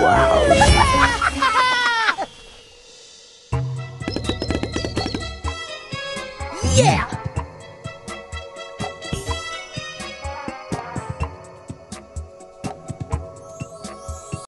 Wow. Yeah!